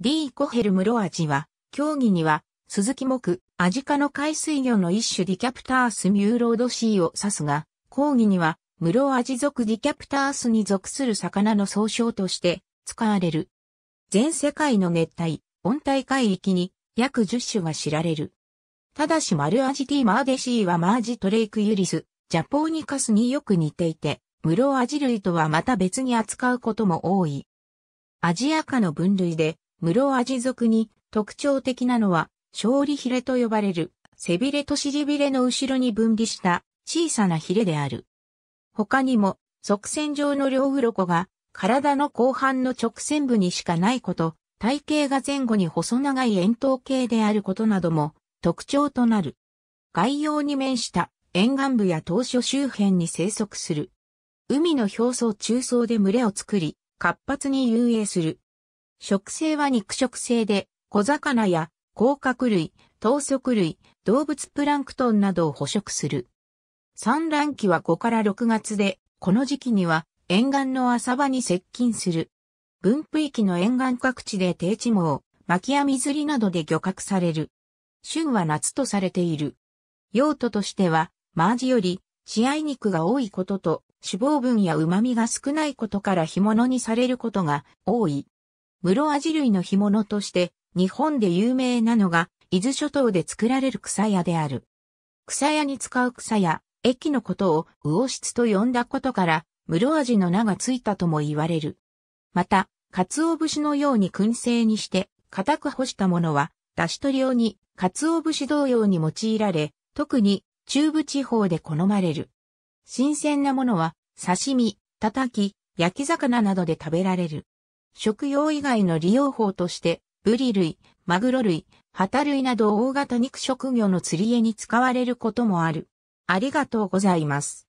D コヘルムロアジは、競技には、鈴木木、アジ科の海水魚の一種ディキャプタースミューロードシーを指すが、講義には、ムロアジ属ディキャプタースに属する魚の総称として使われる。全世界の熱帯、温帯海域に約10種が知られる。ただしマルアジティマーデシーはマージトレイクユリス、ジャポーニカスによく似ていて、ムロアジ類とはまた別に扱うことも多い。アジア科の分類で、ムロアジ属に特徴的なのは、勝利ヒレと呼ばれる、背びれと尻びれの後ろに分離した小さなヒレである。他にも、側線状の両鱗が体の後半の直線部にしかないこと、体型が前後に細長い円筒形であることなども特徴となる。外洋に面した沿岸部や島嶼周辺に生息する。海の表層中層で群れを作り、活発に遊泳する。食性は肉食性で、小魚や甲殻類、頭足類、動物プランクトンなどを捕食する。産卵期は5から6月で、この時期には沿岸の浅場に接近する。分布域の沿岸各地で低地毛、巻き網釣りなどで漁獲される。旬は夏とされている。用途としては、マージより血合い肉が多いことと脂肪分や旨味が少ないことから干物にされることが多い。室味類の干物として日本で有名なのが伊豆諸島で作られる草屋である。草屋に使う草屋、駅のことを魚質と呼んだことから室味の名がついたとも言われる。また、鰹節のように燻製にして、固く干したものは、出し取り用に、鰹節同様に用いられ、特に中部地方で好まれる。新鮮なものは、刺身、叩き、焼き魚などで食べられる。食用以外の利用法として、ブリ類、マグロ類、ハタ類など大型肉食魚の釣り餌に使われることもある。ありがとうございます。